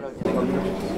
Gracias.